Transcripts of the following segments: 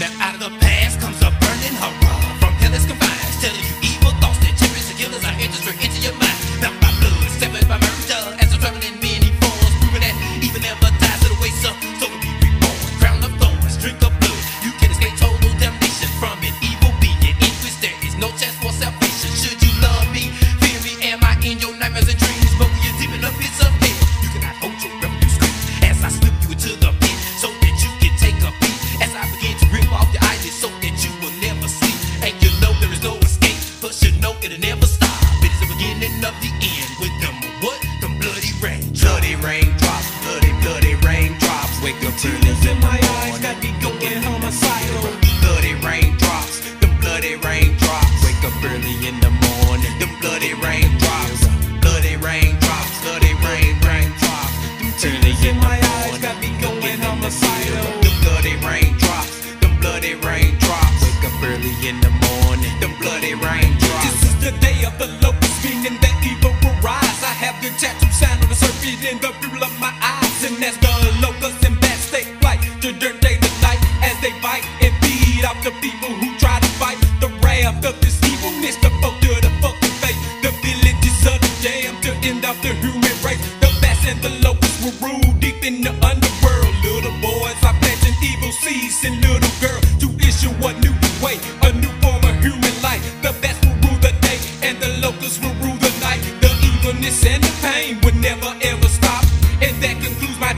Out of the past comes a burning from confines, telling you evil thoughts that terrorists and killers. Are entering into your Tears in my eyes got me going homicidal. bloody raindrops, them bloody raindrops. Wake up early in the morning, them bloody raindrops, bloody raindrops, bloody rain raindrops. Them Tears in my eyes got me going homicidal. Them bloody raindrops, them bloody raindrops. Wake up early in the morning, them bloody raindrops. This is the day of the their day to night as they bite and feed off the people who try to fight the wrath of this evilness. The folk to the fucking face, the villages of the damned to end off the human race. The bats and the locusts will rule deep in the underworld. Little boys are planting evil seeds in little girls to issue a new way, a new form of human life. The bats will rule the day, and the locusts will rule the night. The evilness and the pain will never ever stop.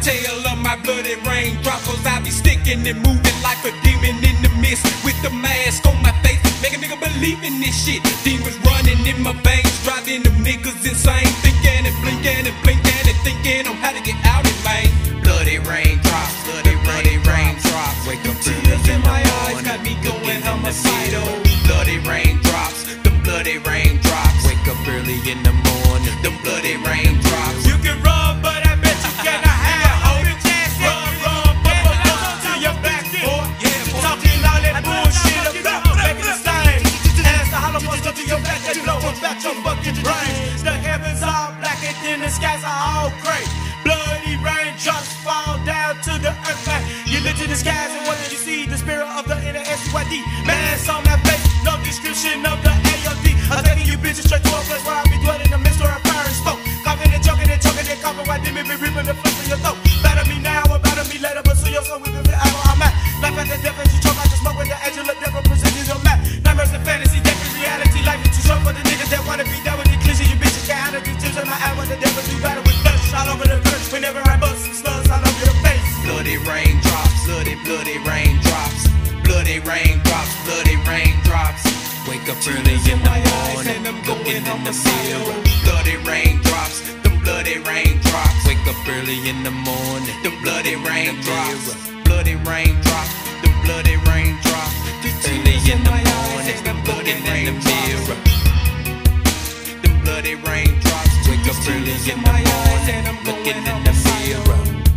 And that concludes my tale of my bloody raindrop. Cause I be sticking and moving like a demon in the mist. With the mask on my face, make a nigga believe in this shit. Demons running in my veins, driving them niggas insane. Thinking and blinking and blinking and thinking on how to get out of lane. Bloody raindrops, bloody bloody raindrops. Wake up Tears in my eyes got me going in the homicidal. Bloody raindrops, them bloody raindrops. Wake up early in the morning, them bloody raindrops. Reaping the flesh in your throat. Batter me now or batter me later, but see your soul with the hour I'm at. Life at the death you choke, I just smoke with the angel of death representing your map. Nightmares and fantasy, death is reality. Life is too short for the niggas that wanna be down with the cliches. You bitches can't handle these tips in my when the devil do battle with flesh all over the church. Whenever I bust some slugs all over your face. Bloody raindrops, bloody bloody raindrops. Bloody raindrops, bloody raindrops. Wake up early in the my eyes morning, and I'm looking going in the mirror. Bloody raindrops, bloody raindrops. Wake up early in the morning, them bloody raindrops. Bloody raindrops, them bloody raindrops. Early in the morning, looking in the mirror. Them bloody raindrops. Wake up early in the morning, looking in the mirror.